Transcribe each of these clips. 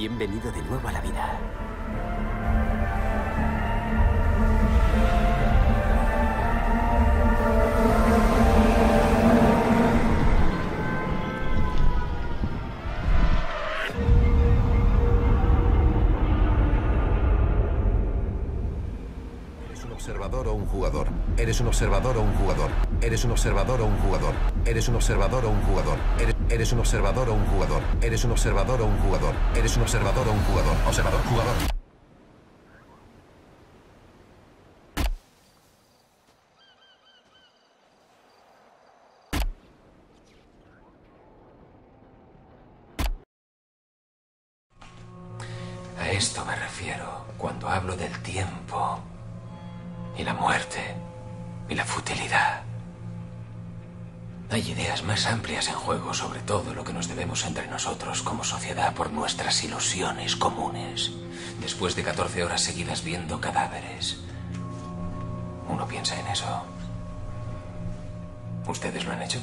Bienvenido de nuevo a la vida. Observador o un jugador? ¿Eres un observador o un jugador? ¿Eres un observador o un jugador? ¿Eres un observador o un jugador? ¿Eres, un observador o un jugador? ¿Eres un observador o un jugador? ¿Eres un observador o un jugador? Observador, jugador. A esto me refiero cuando hablo del tiempo y la muerte y la futilidad. Hay ideas más amplias en juego sobre todo lo que nos debemos entre nosotros como sociedad por nuestras ilusiones comunes. Después de 14 horas seguidas viendo cadáveres, uno piensa en eso. ¿Ustedes lo han hecho?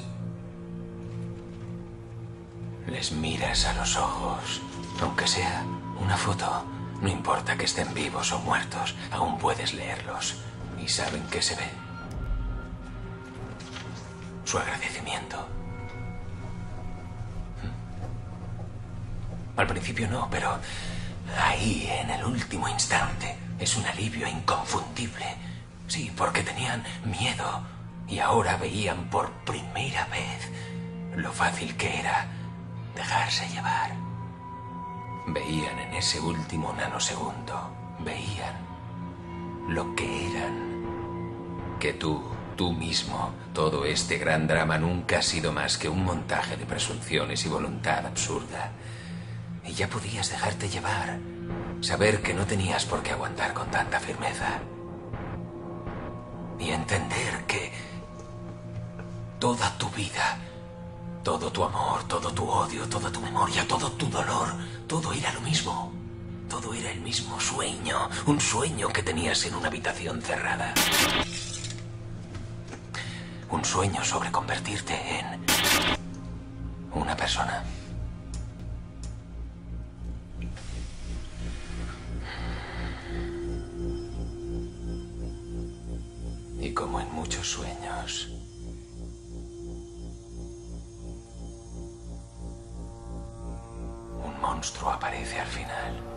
Les miras a los ojos, aunque sea una foto. No importa que estén vivos o muertos, aún puedes leerlos. ¿Y saben qué se ve? Su agradecimiento. Hmm. Al principio no, pero ahí, en el último instante, es un alivio inconfundible. Sí, porque tenían miedo y ahora veían por primera vez lo fácil que era dejarse llevar. Veían en ese último nanosegundo, veían lo que eran. Que tú, tú mismo, todo este gran drama nunca ha sido más que un montaje de presunciones y voluntad absurda. Y ya podías dejarte llevar, saber que no tenías por qué aguantar con tanta firmeza. Y entender que toda tu vida todo tu amor, todo tu odio, toda tu memoria, todo tu dolor, todo era lo mismo. Todo era el mismo sueño, un sueño que tenías en una habitación cerrada. Un sueño sobre convertirte en una persona. Y como en muchos sueños, un monstruo aparece al final.